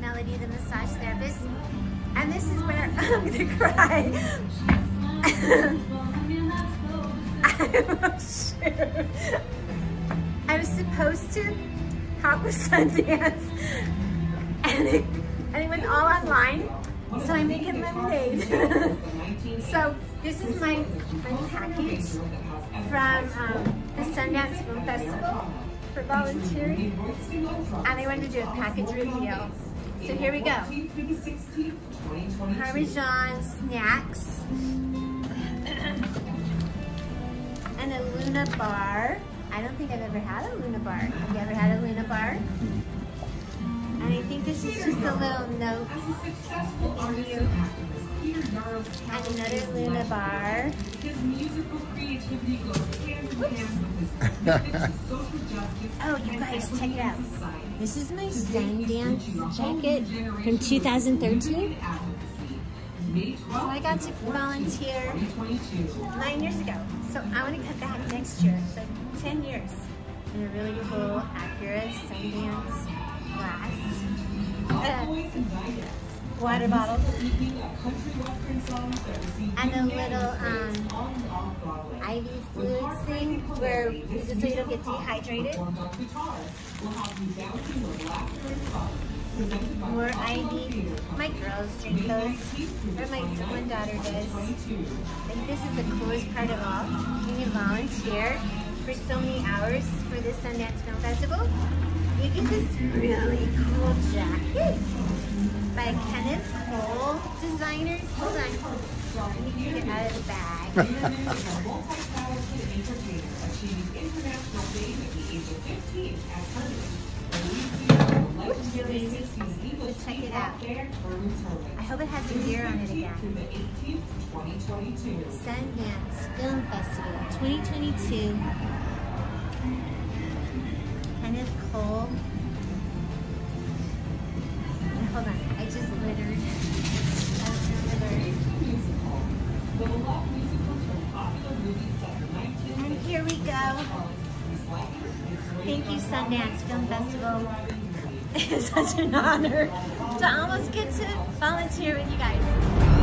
Melody, the massage therapist. And this is where I'm gonna cry. I was supposed to hop with Sundance and it, and it went all online. So I'm making lemonade. so this is my, my package from um, the Sundance Film Festival for volunteering. And I wanted to do a package review. So here we go. Parmesan snacks. and a Luna bar. I don't think I've ever had a Luna bar. Have you ever had a Luna bar? And I think this is just a little note in here. And another Luna bar. oh, you guys, check it out. This is my Sundance jacket from 2013. So I got to volunteer nine years ago. So I want to cut back next year. So 10 years. In a really cool Acura Sundance glass. Uh, water bottle. And a little um, IV fluid thing where so you don't get dehydrated. More IV. My girls drink those. Or my one daughter does. I think this is the coolest part of all. You can volunteer for so many hours for this Sundance Film Festival. You get this really cool jacket by Kenneth Cole Designers. Hold on. Let me take it out of the bag. Oops, so check it out. I hope it has a year on it again. Sundance Film Festival 2022. Here we go. Thank you, Sundance Film Festival. It's such an honor to almost get to volunteer with you guys.